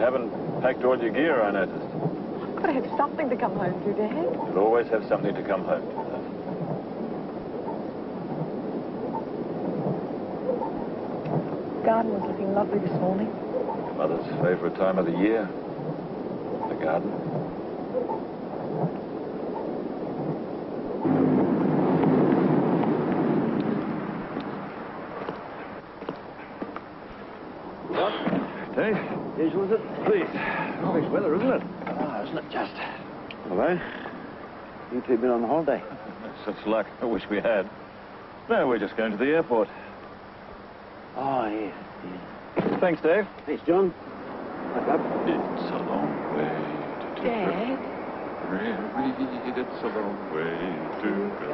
You haven't packed all your gear, I noticed. I've got to have something to come home to, Dad. You'll always have something to come home to, love. The garden was looking lovely this morning. Mother's favorite time of the year. The garden. Dave? Usual, is it? Please. Rubbish weather, isn't it? Ah, isn't it just? Hello? You two been on the holiday? Such luck. I wish we had. No, we're just going to the airport. Oh, yes, yes. Thanks, Dave. Thanks, John. Wake up. It's a long way to Dad? Really, it's a long way to go.